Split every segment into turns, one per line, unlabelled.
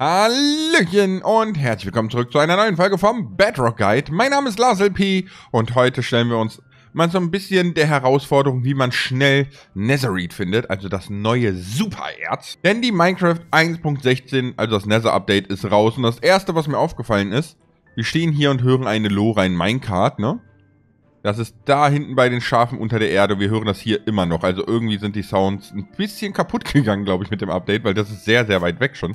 Hallöchen und herzlich willkommen zurück zu einer neuen Folge vom Bedrock Guide. Mein Name ist Lars LP und heute stellen wir uns mal so ein bisschen der Herausforderung, wie man schnell Netherite findet, also das neue Supererz. Denn die Minecraft 1.16, also das Nether Update, ist raus und das erste, was mir aufgefallen ist, wir stehen hier und hören eine Lorein Minecart, ne? Das ist da hinten bei den Schafen unter der Erde. Wir hören das hier immer noch. Also irgendwie sind die Sounds ein bisschen kaputt gegangen, glaube ich, mit dem Update, weil das ist sehr, sehr weit weg schon.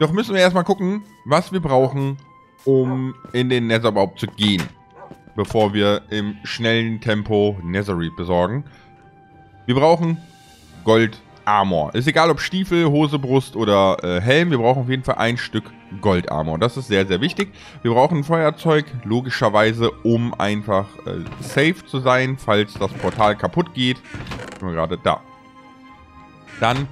Doch müssen wir erstmal gucken, was wir brauchen, um in den Nether überhaupt zu gehen. Bevor wir im schnellen Tempo Netherite besorgen. Wir brauchen Gold Armor. Ist egal ob Stiefel, Hose, Brust oder äh, Helm. Wir brauchen auf jeden Fall ein Stück Gold Armor. Das ist sehr, sehr wichtig. Wir brauchen Feuerzeug, logischerweise, um einfach äh, safe zu sein, falls das Portal kaputt geht. Sind wir gerade da. Dann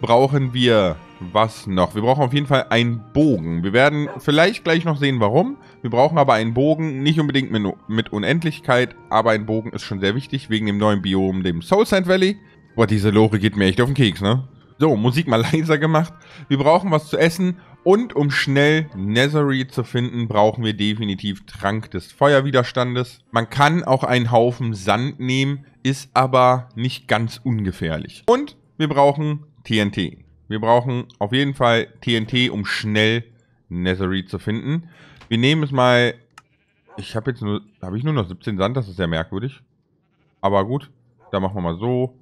brauchen wir was noch? Wir brauchen auf jeden Fall einen Bogen. Wir werden vielleicht gleich noch sehen, warum. Wir brauchen aber einen Bogen, nicht unbedingt mit, mit Unendlichkeit, aber ein Bogen ist schon sehr wichtig, wegen dem neuen Biom, dem Soul Sand Valley. Boah, diese Lore geht mir echt auf den Keks, ne? So, Musik mal leiser gemacht. Wir brauchen was zu essen und um schnell Netherite zu finden, brauchen wir definitiv Trank des Feuerwiderstandes. Man kann auch einen Haufen Sand nehmen, ist aber nicht ganz ungefährlich. Und wir brauchen TNT. Wir brauchen auf jeden Fall TNT, um schnell Netherite zu finden. Wir nehmen es mal... Ich habe jetzt nur... Habe ich nur noch 17 Sand? Das ist sehr merkwürdig. Aber gut, da machen wir mal so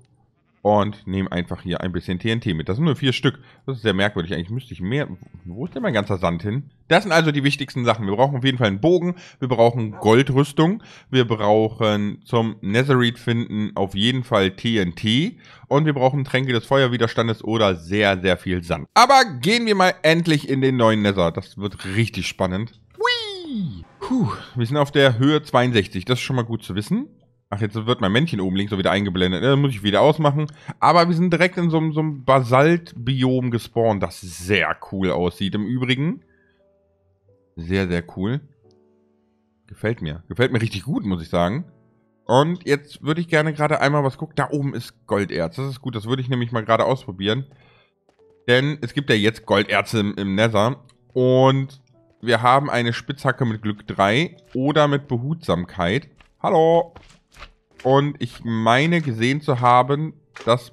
und nehme einfach hier ein bisschen TNT mit. Das sind nur vier Stück. Das ist sehr merkwürdig. Eigentlich müsste ich mehr... Wo ist denn mein ganzer Sand hin? Das sind also die wichtigsten Sachen. Wir brauchen auf jeden Fall einen Bogen. Wir brauchen Goldrüstung. Wir brauchen zum Netherite finden auf jeden Fall TNT. Und wir brauchen Tränke des Feuerwiderstandes oder sehr, sehr viel Sand. Aber gehen wir mal endlich in den neuen Nether. Das wird richtig spannend. Hui! Puh, wir sind auf der Höhe 62. Das ist schon mal gut zu wissen. Ach, jetzt wird mein Männchen oben links so wieder eingeblendet. Das muss ich wieder ausmachen. Aber wir sind direkt in so, so einem Basalt-Biom gespawnt, das sehr cool aussieht im Übrigen. Sehr, sehr cool. Gefällt mir. Gefällt mir richtig gut, muss ich sagen. Und jetzt würde ich gerne gerade einmal was gucken. Da oben ist Golderz. Das ist gut. Das würde ich nämlich mal gerade ausprobieren. Denn es gibt ja jetzt Golderze im, im Nether. Und wir haben eine Spitzhacke mit Glück 3 oder mit Behutsamkeit. Hallo. Und ich meine gesehen zu haben, dass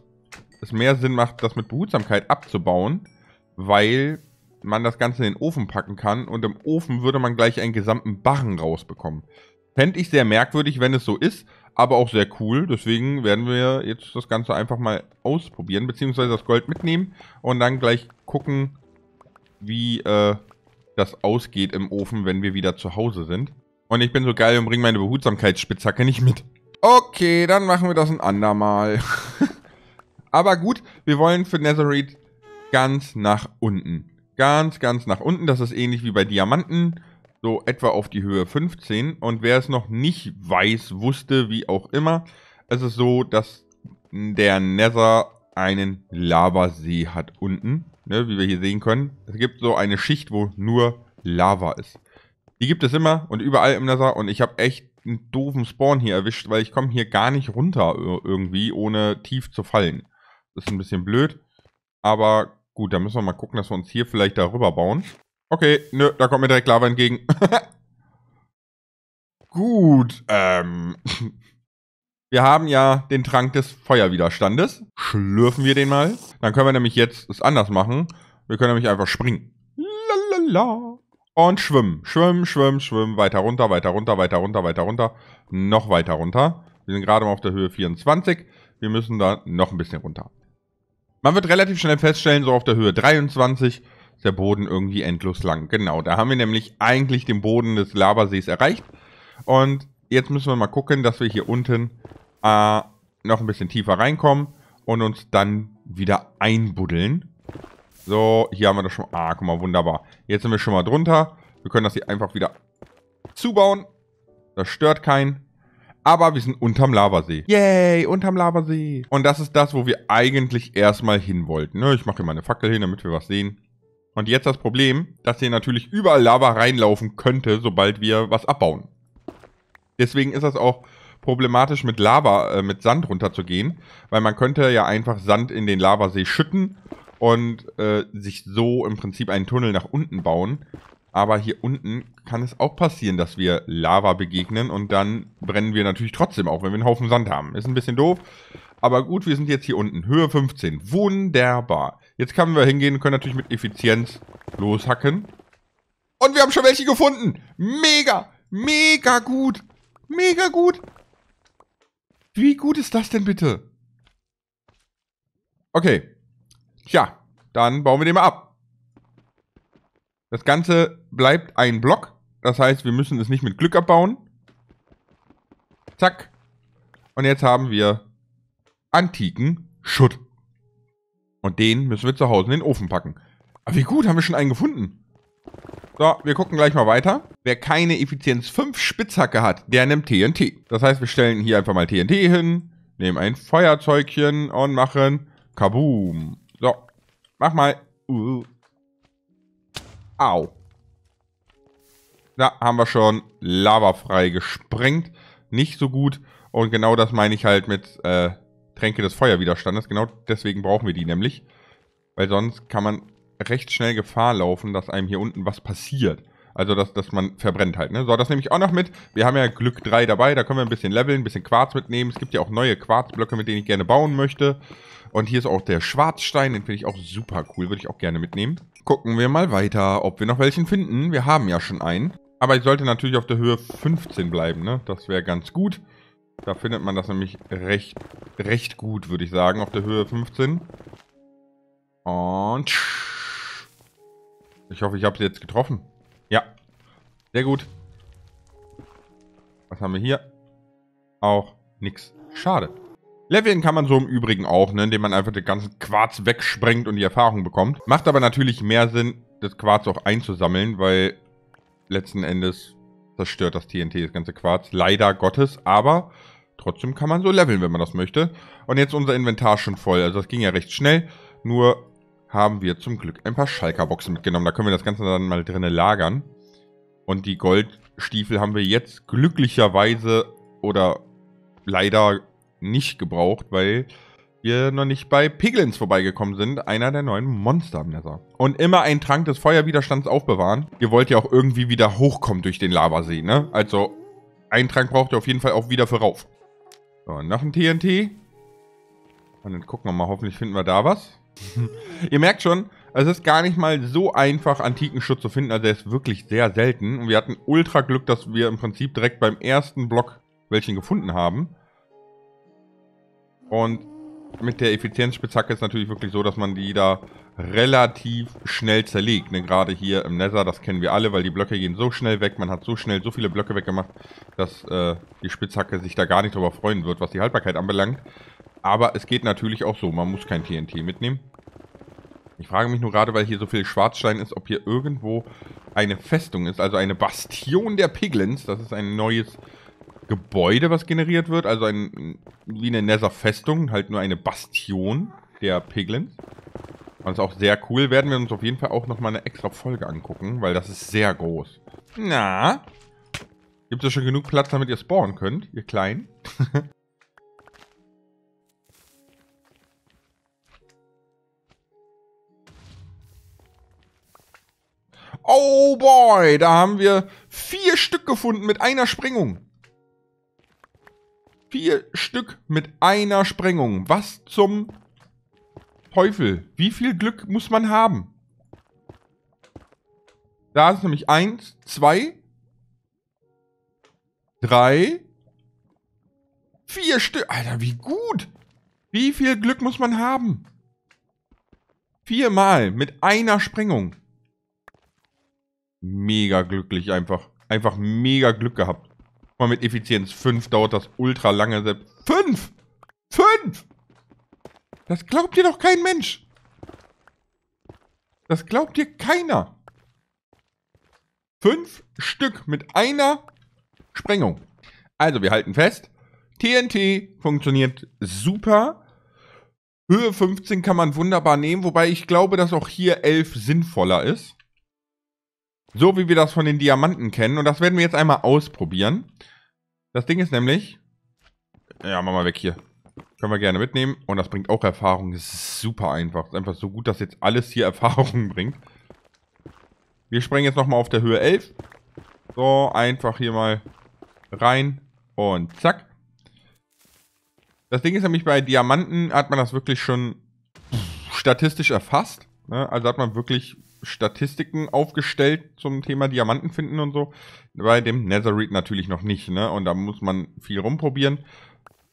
es mehr Sinn macht, das mit Behutsamkeit abzubauen, weil man das Ganze in den Ofen packen kann und im Ofen würde man gleich einen gesamten Barren rausbekommen. Fände ich sehr merkwürdig, wenn es so ist, aber auch sehr cool. Deswegen werden wir jetzt das Ganze einfach mal ausprobieren, beziehungsweise das Gold mitnehmen und dann gleich gucken, wie äh, das ausgeht im Ofen, wenn wir wieder zu Hause sind. Und ich bin so geil und bringe meine Behutsamkeitsspitzhacke nicht mit. Okay, dann machen wir das ein andermal. Aber gut, wir wollen für Netherite ganz nach unten. Ganz, ganz nach unten. Das ist ähnlich wie bei Diamanten. So etwa auf die Höhe 15. Und wer es noch nicht weiß, wusste, wie auch immer. Es ist so, dass der Nether einen Lavasee hat unten. Ne, wie wir hier sehen können. Es gibt so eine Schicht, wo nur Lava ist. Die gibt es immer und überall im Nether. Und ich habe echt einen doofen Spawn hier erwischt, weil ich komme hier gar nicht runter irgendwie, ohne tief zu fallen. Das ist ein bisschen blöd. Aber gut, da müssen wir mal gucken, dass wir uns hier vielleicht darüber bauen. Okay, nö, da kommt mir direkt Lava entgegen. gut, ähm... Wir haben ja den Trank des Feuerwiderstandes. Schlürfen wir den mal. Dann können wir nämlich jetzt es anders machen. Wir können nämlich einfach springen. Lalala. Und schwimmen. Schwimmen, schwimmen, schwimmen. Weiter runter, weiter runter, weiter runter, weiter runter. Noch weiter runter. Wir sind gerade mal auf der Höhe 24. Wir müssen da noch ein bisschen runter. Man wird relativ schnell feststellen, so auf der Höhe 23 ist der Boden irgendwie endlos lang. Genau, da haben wir nämlich eigentlich den Boden des Lavasees erreicht. Und jetzt müssen wir mal gucken, dass wir hier unten äh, noch ein bisschen tiefer reinkommen und uns dann wieder einbuddeln. So, hier haben wir das schon. Ah, guck mal, wunderbar. Jetzt sind wir schon mal drunter. Wir können das hier einfach wieder zubauen. Das stört keinen. Aber wir sind unterm Lavasee. Yay, unterm Lavasee. Und das ist das, wo wir eigentlich erstmal hin wollten. Ne? Ich mache hier mal eine Fackel hin, damit wir was sehen. Und jetzt das Problem, dass hier natürlich überall Lava reinlaufen könnte, sobald wir was abbauen. Deswegen ist das auch problematisch mit Lava, äh, mit Sand runterzugehen, weil man könnte ja einfach Sand in den Lavasee schütten und äh, sich so im Prinzip einen Tunnel nach unten bauen. Aber hier unten kann es auch passieren, dass wir Lava begegnen und dann brennen wir natürlich trotzdem auf, wenn wir einen Haufen Sand haben. Ist ein bisschen doof, aber gut, wir sind jetzt hier unten. Höhe 15. Wunderbar. Jetzt können wir hingehen und können natürlich mit Effizienz loshacken. Und wir haben schon welche gefunden. Mega, mega gut. Mega gut. Wie gut ist das denn bitte? Okay. Tja, dann bauen wir den mal ab. Das Ganze bleibt ein Block. Das heißt, wir müssen es nicht mit Glück abbauen. Zack. Und jetzt haben wir antiken Schutt. Und den müssen wir zu Hause in den Ofen packen. Aber wie gut, haben wir schon einen gefunden. So, wir gucken gleich mal weiter. Wer keine Effizienz 5 Spitzhacke hat, der nimmt TNT. Das heißt, wir stellen hier einfach mal TNT hin, nehmen ein Feuerzeugchen und machen Kaboom. So, mach mal. Uh. Au. Da haben wir schon lavafrei gesprengt. Nicht so gut. Und genau das meine ich halt mit äh, Tränke des Feuerwiderstandes. Genau deswegen brauchen wir die nämlich. Weil sonst kann man recht schnell Gefahr laufen, dass einem hier unten was passiert. Also, dass, dass man verbrennt halt. Ne? So, das nehme ich auch noch mit. Wir haben ja Glück 3 dabei. Da können wir ein bisschen leveln, ein bisschen Quarz mitnehmen. Es gibt ja auch neue Quarzblöcke, mit denen ich gerne bauen möchte. Und hier ist auch der Schwarzstein. Den finde ich auch super cool. Würde ich auch gerne mitnehmen. Gucken wir mal weiter, ob wir noch welchen finden. Wir haben ja schon einen. Aber ich sollte natürlich auf der Höhe 15 bleiben. Ne? Das wäre ganz gut. Da findet man das nämlich recht, recht gut, würde ich sagen, auf der Höhe 15. Und... Ich hoffe, ich habe sie jetzt getroffen. Ja. Sehr gut. Was haben wir hier? Auch nix. Schade. Leveln kann man so im Übrigen auch, ne, indem man einfach den ganzen Quarz wegsprengt und die Erfahrung bekommt. Macht aber natürlich mehr Sinn, das Quarz auch einzusammeln, weil letzten Endes zerstört das TNT, das ganze Quarz. Leider Gottes, aber trotzdem kann man so leveln, wenn man das möchte. Und jetzt unser Inventar schon voll. Also das ging ja recht schnell. Nur haben wir zum Glück ein paar Schalker-Boxen mitgenommen. Da können wir das Ganze dann mal drinnen lagern. Und die Goldstiefel haben wir jetzt glücklicherweise oder leider nicht gebraucht, weil wir noch nicht bei Piglins vorbeigekommen sind, einer der neuen Monster Nether. Und immer einen Trank des Feuerwiderstands aufbewahren. Ihr wollt ja auch irgendwie wieder hochkommen durch den Lavasee, ne? Also, einen Trank braucht ihr auf jeden Fall auch wieder für rauf. So, noch ein TNT. Und dann gucken wir mal, hoffentlich finden wir da was. Ihr merkt schon, es ist gar nicht mal so einfach, antiken Schutz zu finden. Also er ist wirklich sehr selten. Und wir hatten ultra Glück, dass wir im Prinzip direkt beim ersten Block welchen gefunden haben. Und mit der Effizienzspitzhacke ist natürlich wirklich so, dass man die da relativ schnell zerlegt. Ne? Gerade hier im Nether, das kennen wir alle, weil die Blöcke gehen so schnell weg. Man hat so schnell so viele Blöcke weggemacht, dass äh, die Spitzhacke sich da gar nicht drüber freuen wird, was die Haltbarkeit anbelangt. Aber es geht natürlich auch so. Man muss kein TNT mitnehmen. Ich frage mich nur gerade, weil hier so viel Schwarzstein ist, ob hier irgendwo eine Festung ist. Also eine Bastion der Piglins. Das ist ein neues Gebäude, was generiert wird. Also ein, wie eine Nether-Festung. Halt nur eine Bastion der Piglins. Das ist auch sehr cool. Werden wir uns auf jeden Fall auch nochmal eine extra Folge angucken, weil das ist sehr groß. Na? Gibt es schon genug Platz, damit ihr spawnen könnt, ihr Kleinen? Oh boy, da haben wir vier Stück gefunden mit einer Sprengung. Vier Stück mit einer Sprengung. Was zum Teufel? Wie viel Glück muss man haben? Da ist nämlich eins, zwei, drei, vier Stück. Alter, wie gut. Wie viel Glück muss man haben? Viermal mit einer Sprengung mega glücklich einfach. Einfach mega Glück gehabt. Mal mit Effizienz 5 dauert das ultra lange. 5! 5! Das glaubt dir doch kein Mensch. Das glaubt dir keiner. Fünf Stück mit einer Sprengung. Also, wir halten fest. TNT funktioniert super. Höhe 15 kann man wunderbar nehmen, wobei ich glaube, dass auch hier 11 sinnvoller ist. So wie wir das von den Diamanten kennen. Und das werden wir jetzt einmal ausprobieren. Das Ding ist nämlich... Ja, mach mal weg hier. Können wir gerne mitnehmen. Und das bringt auch Erfahrung. Das ist super einfach. Das ist einfach so gut, dass jetzt alles hier Erfahrung bringt. Wir springen jetzt nochmal auf der Höhe 11. So, einfach hier mal rein. Und zack. Das Ding ist nämlich, bei Diamanten hat man das wirklich schon statistisch erfasst. Ne? Also hat man wirklich Statistiken aufgestellt zum Thema Diamanten finden und so. Bei dem Netherite natürlich noch nicht, ne? Und da muss man viel rumprobieren.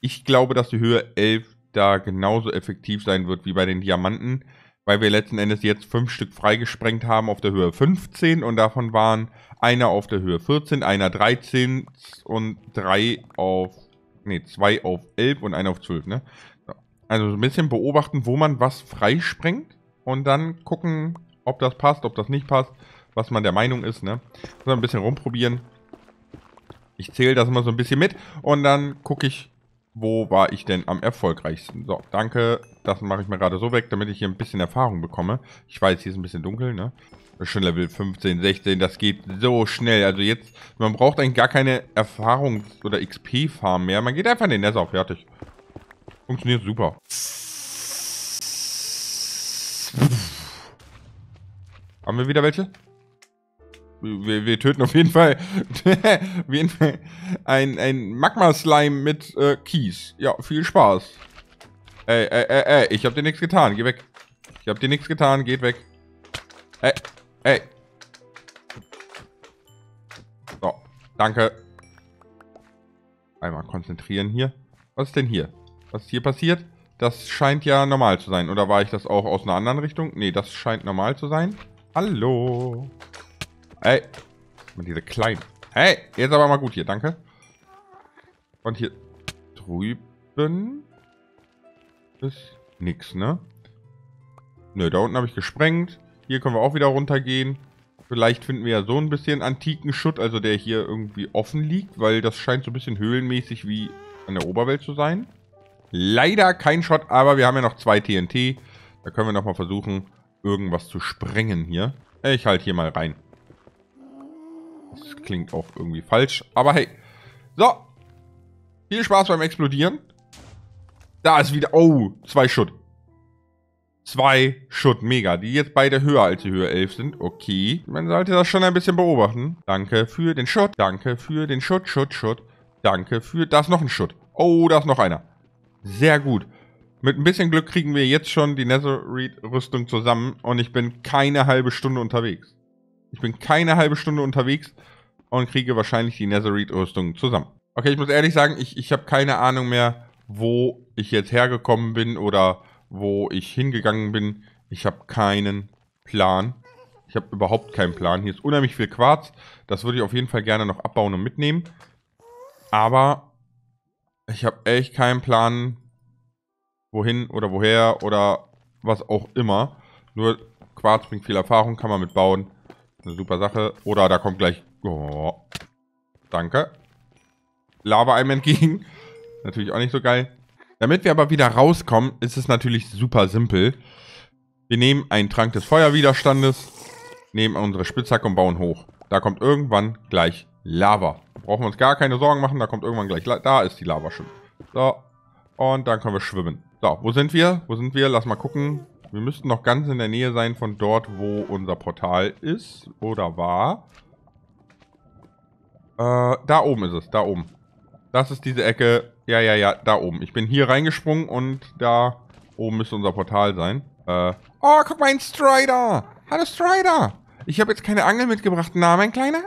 Ich glaube, dass die Höhe 11 da genauso effektiv sein wird wie bei den Diamanten, weil wir letzten Endes jetzt fünf Stück freigesprengt haben auf der Höhe 15 und davon waren einer auf der Höhe 14, einer 13 und drei auf, nee, zwei auf 11 und einer auf 12, ne? Also so ein bisschen beobachten, wo man was freisprengt und dann gucken, ob das passt, ob das nicht passt, was man der Meinung ist, ne? Also ein bisschen rumprobieren. Ich zähle das immer so ein bisschen mit und dann gucke ich, wo war ich denn am erfolgreichsten. So, danke. Das mache ich mir gerade so weg, damit ich hier ein bisschen Erfahrung bekomme. Ich weiß, hier ist ein bisschen dunkel, ne? Schon Level 15, 16, das geht so schnell. Also jetzt, man braucht eigentlich gar keine Erfahrungs- oder XP-Farm mehr. Man geht einfach in den Nether, fertig. Funktioniert super. Haben wir wieder welche? Wir, wir töten auf jeden Fall, auf jeden Fall ein, ein Magma-Slime mit äh, Kies. Ja, viel Spaß. Ey, ey, ey, ey, ich hab dir nichts getan. Geh weg. Ich hab dir nichts getan. Geht weg. Ey, ey. So, danke. Einmal konzentrieren hier. Was ist denn hier? Was ist hier passiert? Das scheint ja normal zu sein. Oder war ich das auch aus einer anderen Richtung? Nee, das scheint normal zu sein. Hallo. Ey. Diese kleinen. Hey, jetzt aber mal gut hier, danke. Und hier drüben ist nix, ne? Nö, da unten habe ich gesprengt. Hier können wir auch wieder runtergehen. Vielleicht finden wir ja so ein bisschen antiken Schutt, also der hier irgendwie offen liegt, weil das scheint so ein bisschen höhlenmäßig wie an der Oberwelt zu sein. Leider kein Shot, aber wir haben ja noch zwei TNT. Da können wir nochmal versuchen, irgendwas zu sprengen hier. Ich halte hier mal rein. Das klingt auch irgendwie falsch. Aber hey. So. Viel Spaß beim Explodieren. Da ist wieder... Oh, zwei Schutt. Zwei Schutt, mega. Die jetzt beide höher als die Höhe 11 sind. Okay. Man sollte das schon ein bisschen beobachten. Danke für den Schutt. Danke für den Schutt, Schutt, Schutt. Danke für... Da ist noch ein Schutt. Oh, da ist noch einer. Sehr gut. Mit ein bisschen Glück kriegen wir jetzt schon die Netherite-Rüstung zusammen und ich bin keine halbe Stunde unterwegs. Ich bin keine halbe Stunde unterwegs und kriege wahrscheinlich die Netherite-Rüstung zusammen. Okay, ich muss ehrlich sagen, ich, ich habe keine Ahnung mehr, wo ich jetzt hergekommen bin oder wo ich hingegangen bin. Ich habe keinen Plan. Ich habe überhaupt keinen Plan. Hier ist unheimlich viel Quarz. Das würde ich auf jeden Fall gerne noch abbauen und mitnehmen. Aber ich habe echt keinen Plan, wohin oder woher oder was auch immer. Nur Quarz bringt viel Erfahrung, kann man mitbauen. Eine super Sache. Oder da kommt gleich... Oh, danke. Lava einem entgegen. Natürlich auch nicht so geil. Damit wir aber wieder rauskommen, ist es natürlich super simpel. Wir nehmen einen Trank des Feuerwiderstandes, nehmen unsere Spitzhacke und bauen hoch. Da kommt irgendwann gleich Lava. Brauchen wir uns gar keine Sorgen machen, da kommt irgendwann gleich... La da ist die Lava schon. So. Und dann können wir schwimmen. So, wo sind wir? Wo sind wir? Lass mal gucken. Wir müssten noch ganz in der Nähe sein von dort, wo unser Portal ist. Oder war. Äh, da oben ist es. Da oben. Das ist diese Ecke. Ja, ja, ja, da oben. Ich bin hier reingesprungen und da oben müsste unser Portal sein. Äh, oh, guck mal, ein Strider. Hallo, Strider. Ich habe jetzt keine Angel mitgebracht. Na, mein Kleiner?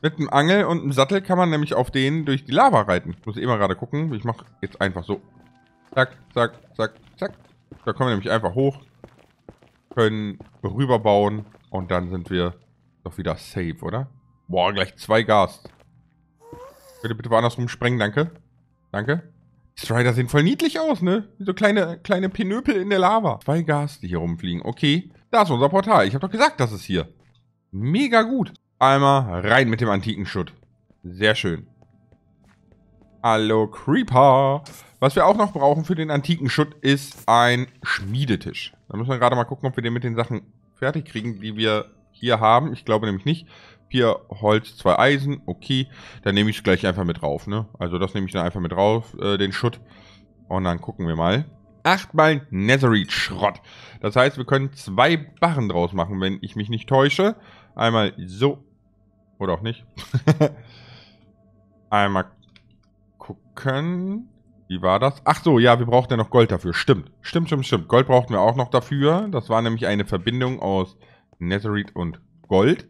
Mit einem Angel und einem Sattel kann man nämlich auf den durch die Lava reiten. Ich muss immer gerade gucken. Ich mache jetzt einfach so. Zack, zack, zack, zack. Da kommen wir nämlich einfach hoch. Können rüberbauen. Und dann sind wir doch wieder safe, oder? Boah, gleich zwei Gas. Bitte, bitte woanders rumsprengen, danke. Danke. Die Strider sehen voll niedlich aus, ne? Wie so kleine, kleine Pinöpel in der Lava. Zwei Gas, die hier rumfliegen. Okay, da ist unser Portal. Ich habe doch gesagt, das ist hier. Mega gut. Einmal rein mit dem antiken Schutt. Sehr schön. Hallo Creeper. Was wir auch noch brauchen für den antiken Schutt ist ein Schmiedetisch. Da müssen wir gerade mal gucken, ob wir den mit den Sachen fertig kriegen, die wir hier haben. Ich glaube nämlich nicht. Vier Holz, zwei Eisen. Okay, dann nehme ich es gleich einfach mit drauf. Ne? Also das nehme ich dann einfach mit drauf, äh, den Schutt. Und dann gucken wir mal. Achtmal Netherite-Schrott. Das heißt, wir können zwei Barren draus machen, wenn ich mich nicht täusche. Einmal so. Oder auch nicht. Einmal gucken. Wie war das? Ach so, ja, wir brauchten ja noch Gold dafür. Stimmt, stimmt, stimmt, stimmt. Gold brauchten wir auch noch dafür. Das war nämlich eine Verbindung aus Netherite und Gold.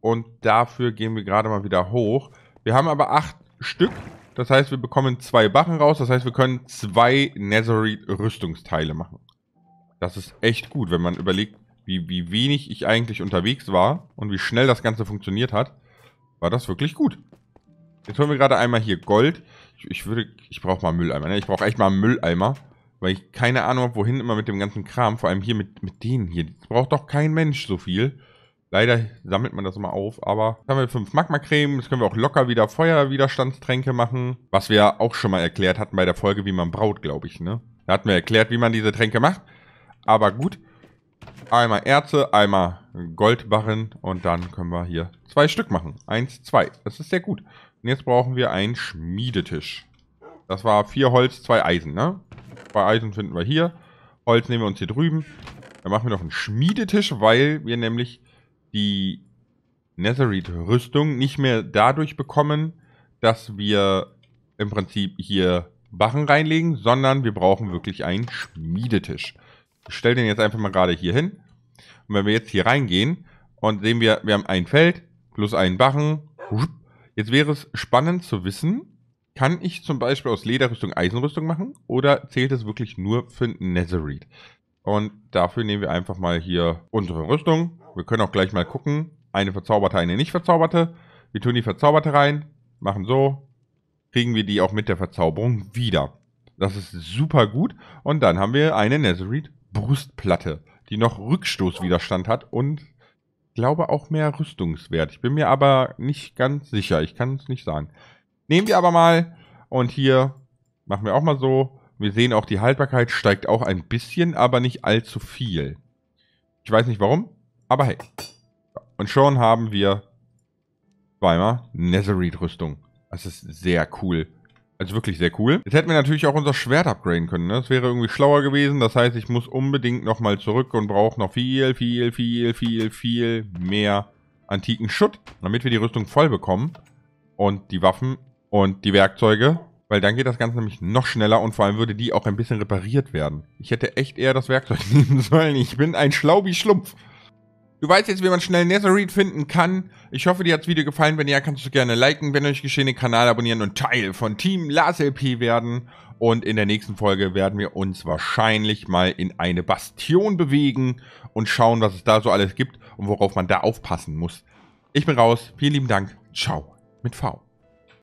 Und dafür gehen wir gerade mal wieder hoch. Wir haben aber acht Stück. Das heißt, wir bekommen zwei Barren raus. Das heißt, wir können zwei Netherite-Rüstungsteile machen. Das ist echt gut, wenn man überlegt, wie, wie wenig ich eigentlich unterwegs war und wie schnell das Ganze funktioniert hat. War das wirklich gut. Jetzt holen wir gerade einmal hier Gold. Ich, würde, ich brauche mal Mülleimer. Ne? Ich brauche echt mal einen Mülleimer. Weil ich keine Ahnung habe, wohin immer mit dem ganzen Kram. Vor allem hier mit, mit denen hier. Das braucht doch kein Mensch so viel. Leider sammelt man das immer auf, aber haben wir fünf Magma-Creme. Jetzt können wir auch locker wieder Feuerwiderstandstränke machen. Was wir auch schon mal erklärt hatten bei der Folge, wie man braut, glaube ich, ne? Da hatten wir erklärt, wie man diese Tränke macht. Aber gut. Einmal Erze, einmal Goldbarren und dann können wir hier zwei Stück machen. Eins, zwei. Das ist sehr gut. Und jetzt brauchen wir einen Schmiedetisch. Das war vier Holz, zwei Eisen, ne? Zwei Eisen finden wir hier. Holz nehmen wir uns hier drüben. Dann machen wir noch einen Schmiedetisch, weil wir nämlich die Netherite-Rüstung nicht mehr dadurch bekommen, dass wir im Prinzip hier Barren reinlegen, sondern wir brauchen wirklich einen Schmiedetisch. Ich stelle den jetzt einfach mal gerade hier hin. Und wenn wir jetzt hier reingehen und sehen wir, wir haben ein Feld plus einen Barren. Jetzt wäre es spannend zu wissen, kann ich zum Beispiel aus Lederrüstung Eisenrüstung machen oder zählt es wirklich nur für Netherite? Und dafür nehmen wir einfach mal hier unsere Rüstung. Wir können auch gleich mal gucken. Eine verzauberte, eine nicht verzauberte. Wir tun die verzauberte rein, machen so, kriegen wir die auch mit der Verzauberung wieder. Das ist super gut. Und dann haben wir eine Netherite Brustplatte, die noch Rückstoßwiderstand hat und glaube auch mehr Rüstungswert. Ich bin mir aber nicht ganz sicher. Ich kann es nicht sagen. Nehmen wir aber mal und hier machen wir auch mal so. Wir sehen auch, die Haltbarkeit steigt auch ein bisschen, aber nicht allzu viel. Ich weiß nicht warum, aber hey. Und schon haben wir zweimal Netherite-Rüstung. Das ist sehr cool. Also wirklich sehr cool. Jetzt hätten wir natürlich auch unser Schwert upgraden können. Ne? Das wäre irgendwie schlauer gewesen. Das heißt, ich muss unbedingt nochmal zurück und brauche noch viel, viel, viel, viel, viel mehr antiken Schutt, damit wir die Rüstung voll bekommen. Und die Waffen und die Werkzeuge weil dann geht das Ganze nämlich noch schneller und vor allem würde die auch ein bisschen repariert werden. Ich hätte echt eher das Werkzeug nehmen sollen. Ich bin ein Schlaubi Schlumpf. Du weißt jetzt, wie man schnell Netherite finden kann. Ich hoffe, dir hat das Video gefallen. Wenn ja, kannst du gerne liken. Wenn euch geschehen, den Kanal abonnieren und Teil von Team LarsLP werden. Und in der nächsten Folge werden wir uns wahrscheinlich mal in eine Bastion bewegen und schauen, was es da so alles gibt und worauf man da aufpassen muss. Ich bin raus. Vielen lieben Dank. Ciao. Mit V.